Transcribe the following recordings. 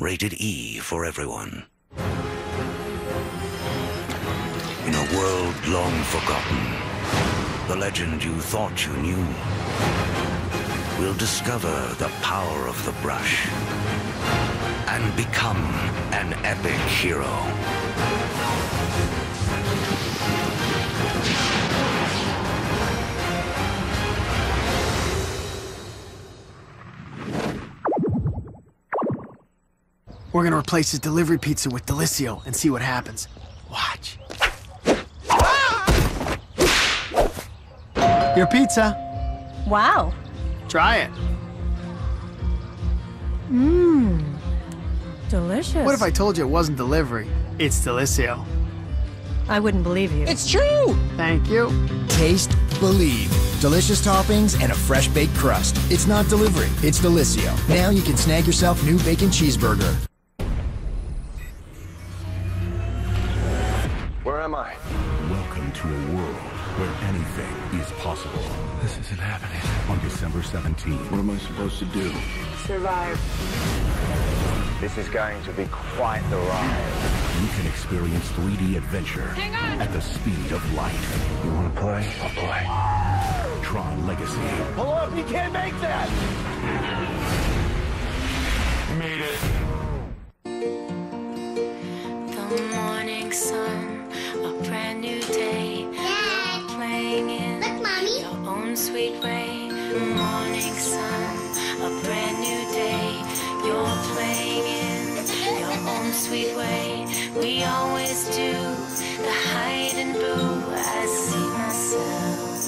Rated E for everyone. In a world long forgotten, the legend you thought you knew will discover the power of the brush and become an epic hero. We're gonna replace his delivery pizza with Delissio and see what happens. Watch. Your pizza. Wow. Try it. Mmm. Delicious. What if I told you it wasn't delivery? It's Delissio. I wouldn't believe you. It's true! Thank you. Taste, believe. Delicious toppings and a fresh baked crust. It's not delivery, it's Delissio. Now you can snag yourself new bacon cheeseburger. Where am I? Welcome to a world where anything is possible. This isn't happening. On December 17th, What am I supposed to do? Survive. This is going to be quite the ride. you can experience 3D adventure at the speed of light. You want to play? I'll play. Tron Legacy. Pull up! You can't make that! Own. Morning sun, a brand new day. You're playing in your own sweet way. We always do the hide and boo. I see myself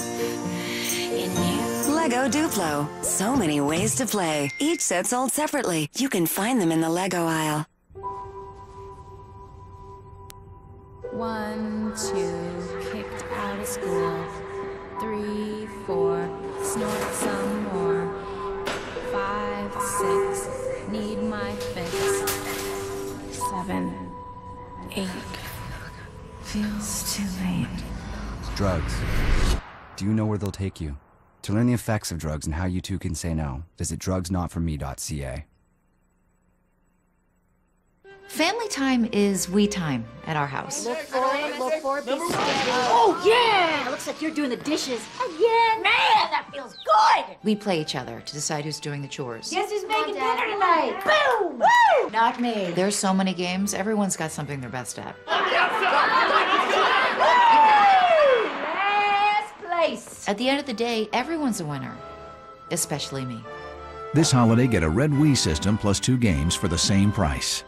in you. Lego Duplo. So many ways to play. Each set sold separately. You can find them in the Lego aisle. One, two, kicked out of school. Six, need my fix. Seven, eight, feels too late. Drugs. Do you know where they'll take you? To learn the effects of drugs and how you too can say no, visit drugsnotforme.ca. Family time is we time at our house. Look for it, look for it. Oh, yeah! Looks like you're doing the dishes again. Man, that feels good! We play each other to decide who's doing the chores. Guess who's making dinner tonight? Boom! Woo! Not me. There's so many games, everyone's got something they're best at. Last place. At the end of the day, everyone's a winner. Especially me. This holiday, get a Red Wii system plus two games for the same price.